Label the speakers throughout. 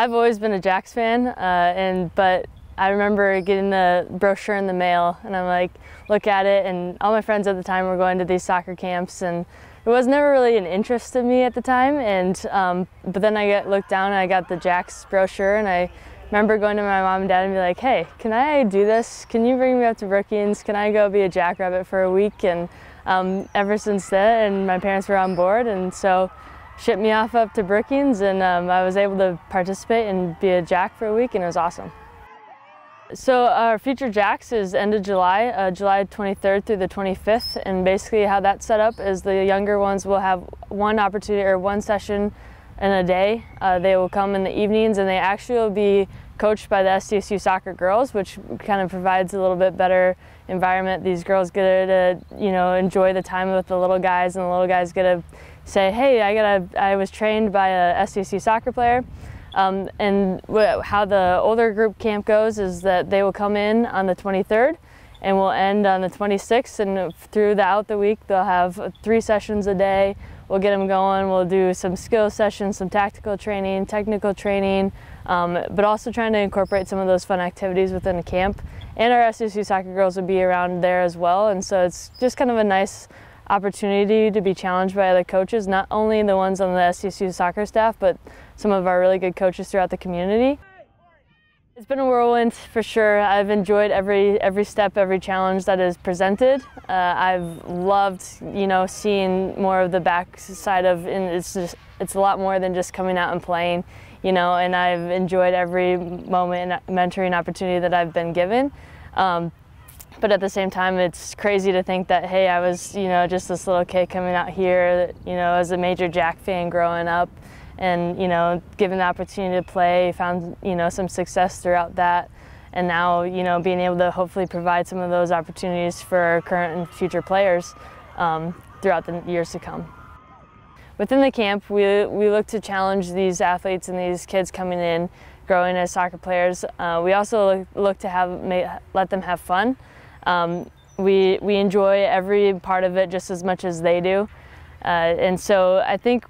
Speaker 1: I've always been a Jacks fan, uh, and but I remember getting the brochure in the mail, and I'm like, look at it, and all my friends at the time were going to these soccer camps, and it was never really an interest in me at the time, and um, but then I get looked down, and I got the Jacks brochure, and I remember going to my mom and dad and be like, hey, can I do this? Can you bring me up to Brookings? Can I go be a jackrabbit for a week? And um, ever since then, and my parents were on board, and so shipped me off up to Brookings, and um, I was able to participate and be a jack for a week, and it was awesome. So our future Jacks is end of July, uh, July 23rd through the 25th, and basically how that's set up is the younger ones will have one opportunity or one session in a day. Uh, they will come in the evenings, and they actually will be coached by the SDSU soccer girls, which kind of provides a little bit better environment. These girls get to, you know, enjoy the time with the little guys, and the little guys get to say, "Hey, I got a, I was trained by a SDSU soccer player." Um, and how the older group camp goes is that they will come in on the 23rd and we'll end on the 26th and throughout the week they'll have three sessions a day. We'll get them going, we'll do some skill sessions, some tactical training, technical training, um, but also trying to incorporate some of those fun activities within the camp. And our SDSU soccer girls will be around there as well and so it's just kind of a nice opportunity to be challenged by other coaches, not only the ones on the SDSU soccer staff, but some of our really good coaches throughout the community. It's been a whirlwind for sure. I've enjoyed every every step, every challenge that is presented. Uh, I've loved, you know, seeing more of the back side of, and it's just it's a lot more than just coming out and playing, you know. And I've enjoyed every moment and mentoring opportunity that I've been given. Um, but at the same time, it's crazy to think that hey, I was, you know, just this little kid coming out here, you know, as a major Jack fan growing up and you know given the opportunity to play found you know some success throughout that. And now you know being able to hopefully provide some of those opportunities for current and future players um, throughout the years to come. Within the camp we, we look to challenge these athletes and these kids coming in growing as soccer players. Uh, we also look, look to have let them have fun. Um, we, we enjoy every part of it just as much as they do uh, and so I think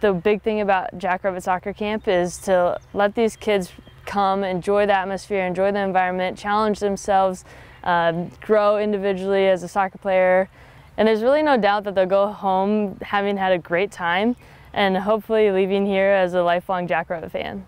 Speaker 1: the big thing about Jackrabbit Soccer Camp is to let these kids come, enjoy the atmosphere, enjoy the environment, challenge themselves, um, grow individually as a soccer player. And there's really no doubt that they'll go home having had a great time and hopefully leaving here as a lifelong Jackrabbit fan.